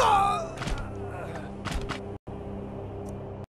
No!